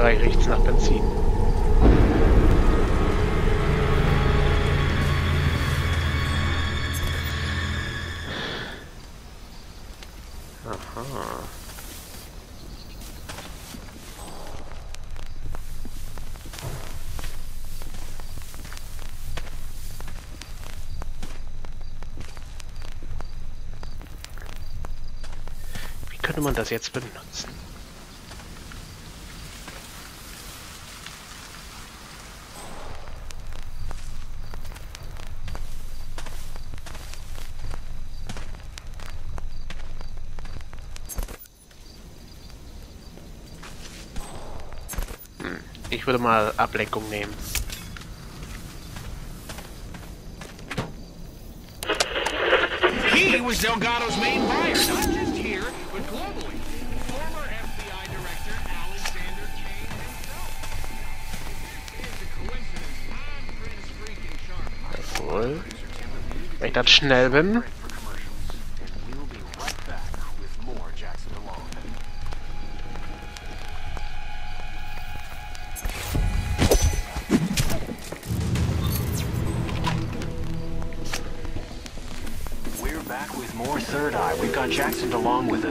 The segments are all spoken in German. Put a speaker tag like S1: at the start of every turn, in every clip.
S1: Bereich riecht es nach Benzin. Wie könnte man das jetzt benutzen? Hm, Ich würde mal Ablenkung nehmen.
S2: He was Delgado's main buyer, not just here, but globally. Former FBI Director Alexander Kane himself. This is a coincidence. I'm Prince freaking Charming.
S1: Jawohl. Wenn ich das schnell bin.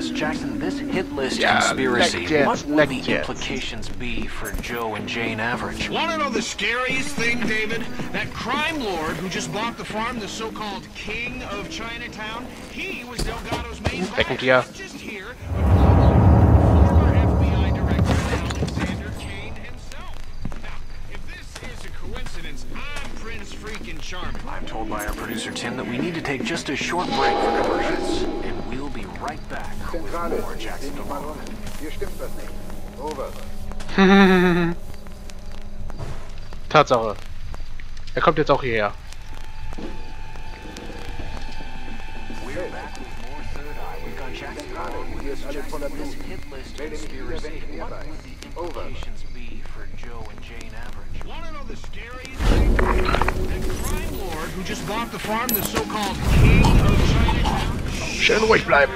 S2: DeLong. Jackson, this hit list
S1: Yeah,
S2: conspiracy,
S1: lectures,
S2: what would the
S1: lectures.
S2: implications be for Joe and Jane Average? Want to know the scariest thing, David? That crime lord who just bought the farm, the so-called king of Chinatown, he was Delgado's main buyer.
S1: Deckend ihr.
S2: Not just here, but globally. Former FBI Director Alexander Kane himself. Now, if this is a coincidence, I'm Charming. I'm told by our producer Tim that we need to take just a short break for commercials, and we'll be right back with
S3: Zentrale,
S2: DeLong.
S3: runter. Hier stimmt was nicht. Over.
S1: Tatsache. Er kommt jetzt auch hierher. Schön ruhig bleiben.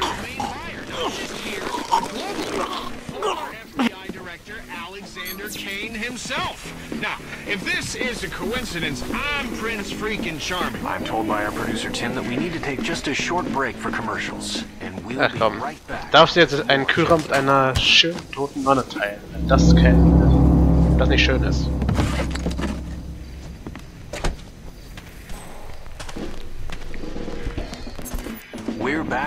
S2: Now, if this is a coincidence, I'm Prince freaking Charming. I'm told by our producer Tim that we need to take just a short break for commercials, and we'll
S1: Ach
S2: be
S1: komm.
S2: right back.
S1: Darfst du jetzt einen Kühlraum mit einer schönen toten Nonne teilen? Wenn das kein... wenn das nicht schön ist.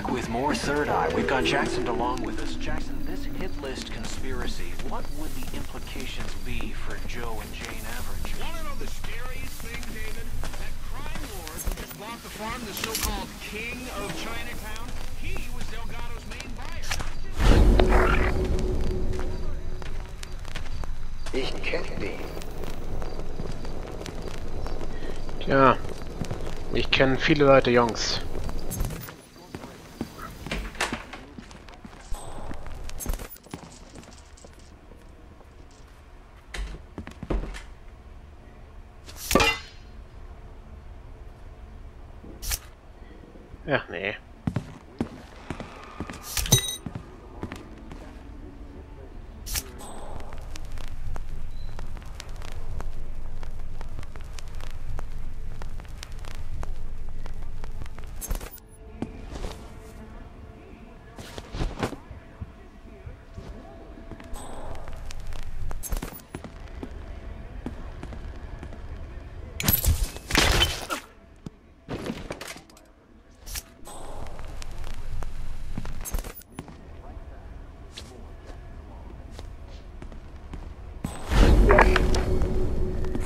S2: Back with more Third Eye. We've got Jackson DeLong with us. Jackson, this hit list conspiracy, what would the implications be for Joe and Jane Average? Want to know the scariest thing, David? That crime lord who just bought the farm, the so-called king of Chinatown, he was Delgado's main buyer.
S3: Ich kenne den.
S1: Ja. Ich kenne viele Leute, Jungs. Ja, nee.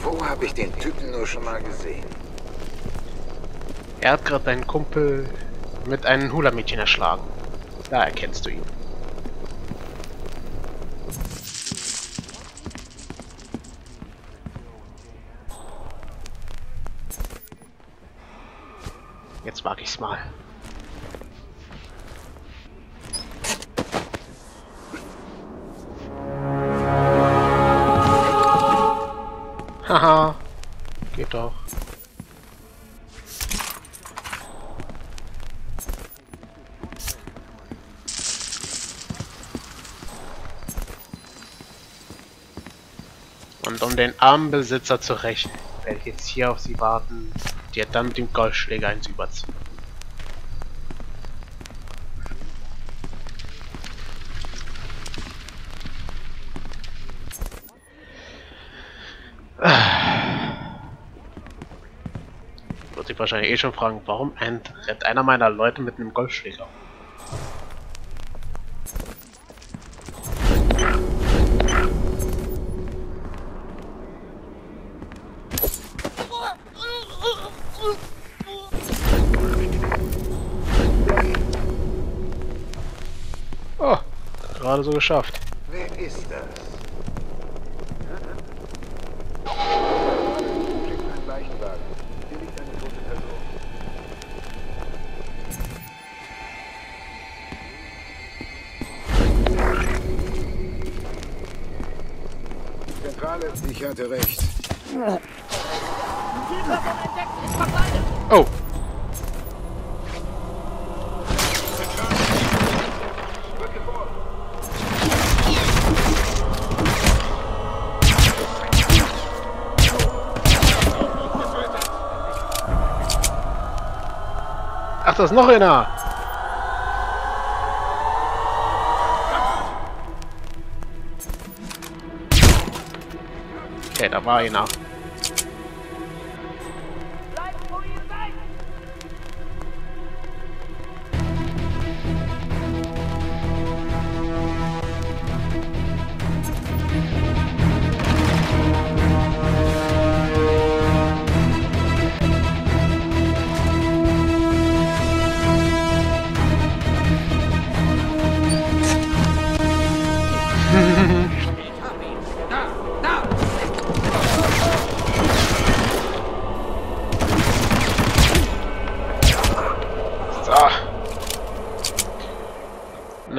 S3: Wo habe ich den Typen nur schon mal gesehen?
S1: Er hat gerade deinen Kumpel mit einem Hula-Mädchen erschlagen. Da erkennst du ihn. Jetzt mag ich's mal. Und um den armen Besitzer zu rächen, werde ich jetzt hier auf sie warten, dir dann mit dem Golfschläger eins überziehen. Wird sich wahrscheinlich eh schon fragen, warum rennt einer meiner Leute mit einem Golfschläger? Gerade so geschafft.
S3: Wer ist das? Schickt einen Leichenwagen. Hier liegt eine tote Person. Zentrale, ich hatte recht.
S1: Oh, da noch einer. Okay, da war einer.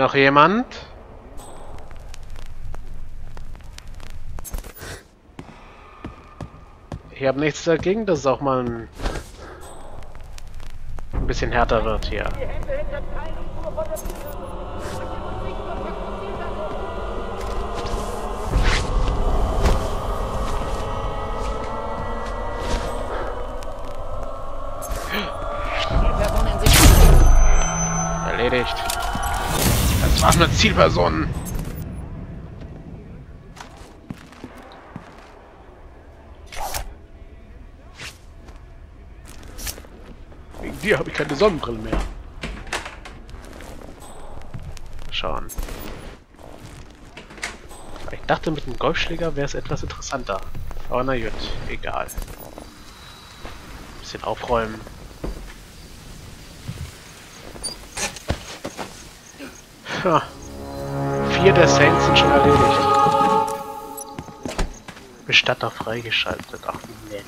S1: Noch jemand? Ich habe nichts dagegen, dass es auch mal ein, bisschen härter wird hier. Erledigt. Mit Zielpersonen. Wegen dir habe ich keine Sonnenbrille mehr. Schauen. Ich dachte, mit dem Golfschläger wäre es etwas interessanter. Aber na gut, egal. Bisschen aufräumen. Ha. Vier der Saints sind schon erledigt. Bestatter freigeschaltet. Ach, nett.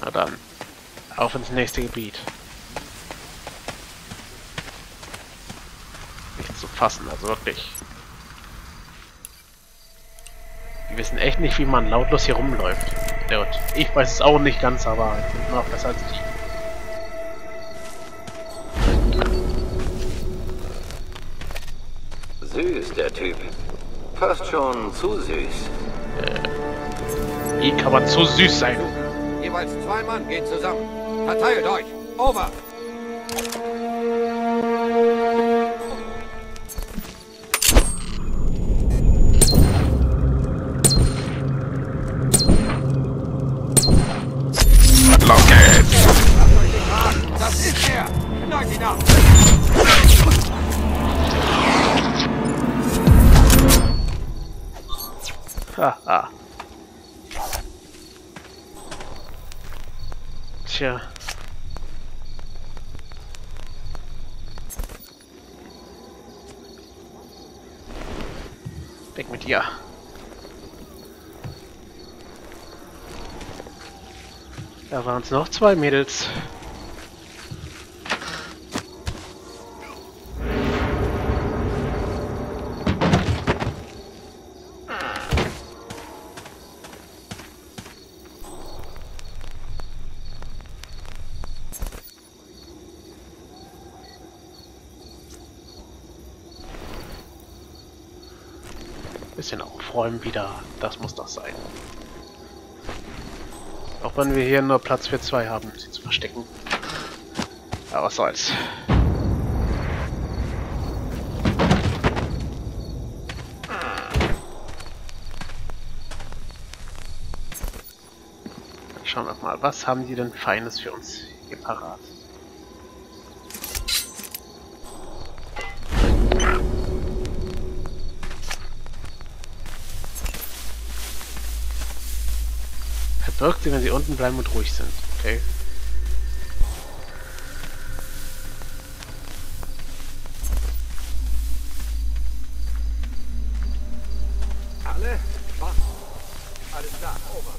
S1: Na dann. Auf ins nächste Gebiet. Nicht zu fassen, also wirklich. Die wissen echt nicht, wie man lautlos hier rumläuft. Ja, und ich weiß es auch nicht ganz, aber ich bin noch besser als ich.
S3: Süß, der Typ. Fast schon zu süß.
S1: Wie kann man so süß sein?
S4: Jeweils zwei Mann gehen zusammen. Verteilt euch. Over.
S1: Geht's!
S4: Das ist er. Knallt ihn ab.
S1: Haha. Tja. Weg mit dir. Da waren es noch zwei Mädels. Bisschen aufräumen wieder. Das muss doch sein. Auch wenn wir hier nur Platz für zwei haben, sie zu verstecken. Aber was soll's. Schauen wir mal, was haben die denn Feines für uns hier parat? Verbirgt sie, wenn sie unten bleiben und ruhig sind. Okay.
S4: Alle? Was? Alles klar, over.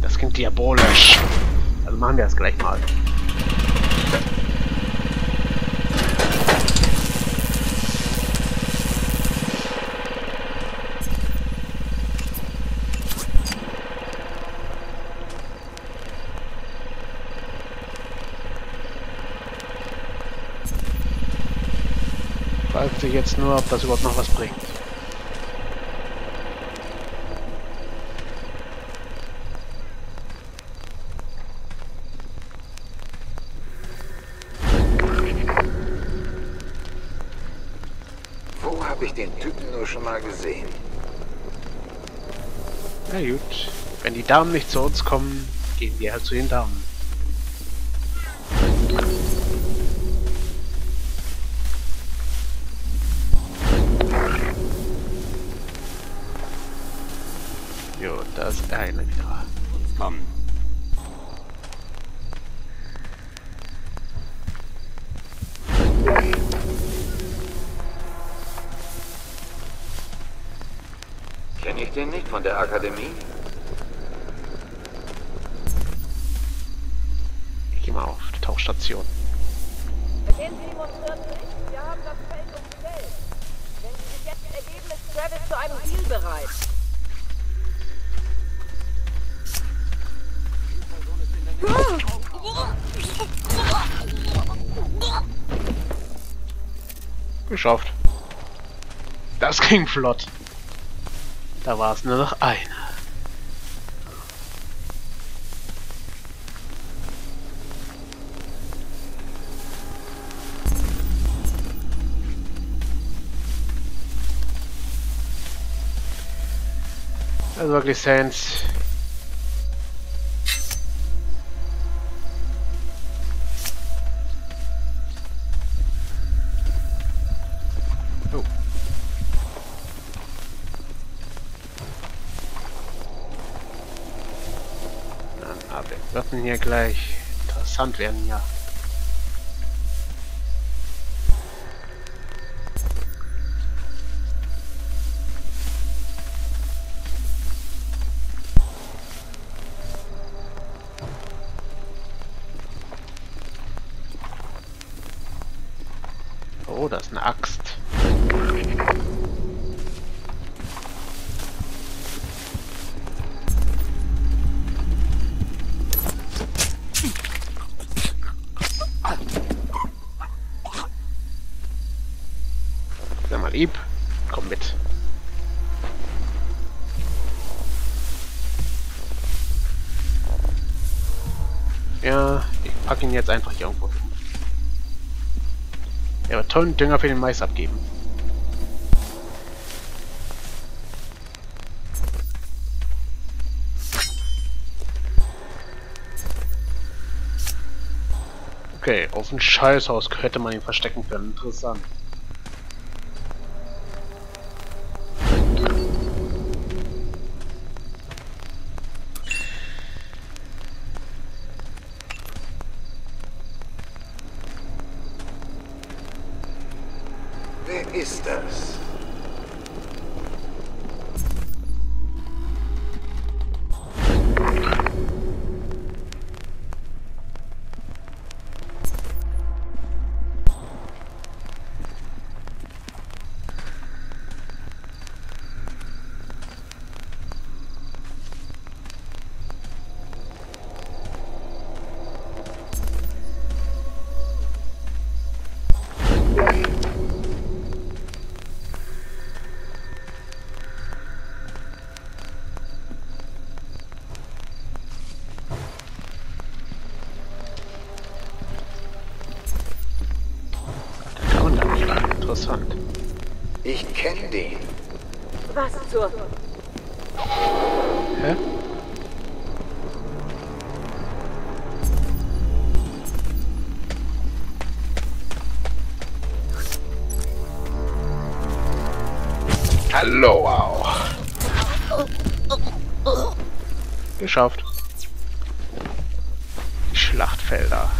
S1: Das klingt diabolisch. Also machen wir das gleich mal. Fragt sich jetzt nur, ob das überhaupt noch was bringt.
S3: Wo habe ich den Typen nur schon mal gesehen?
S1: Na gut, wenn die Damen nicht zu uns kommen, gehen wir halt zu den Damen.
S3: Den nicht von der Akademie?
S1: Ich geh mal auf die Tauchstation.
S5: Agent 47, wir haben das Feld umstellt. Wenn Sie sich jetzt ergeben, ist Travis zu einem Deal bereit.
S1: Geschafft. Das ging flott. Da war es nur noch eine. Also wirklich Sans. Hier gleich interessant werden, ja. Lieb. Komm mit. Ja, ich pack ihn jetzt einfach hier irgendwo hin. Er wird tollen Dünger für den Mais abgeben. Okay, auf ein Scheißhaus hätte man ihn verstecken können. Interessant. Interessant.
S3: Ich kenne den.
S5: Was zur...
S1: Hä? Hallo, wow. Geschafft. Die Schlachtfelder.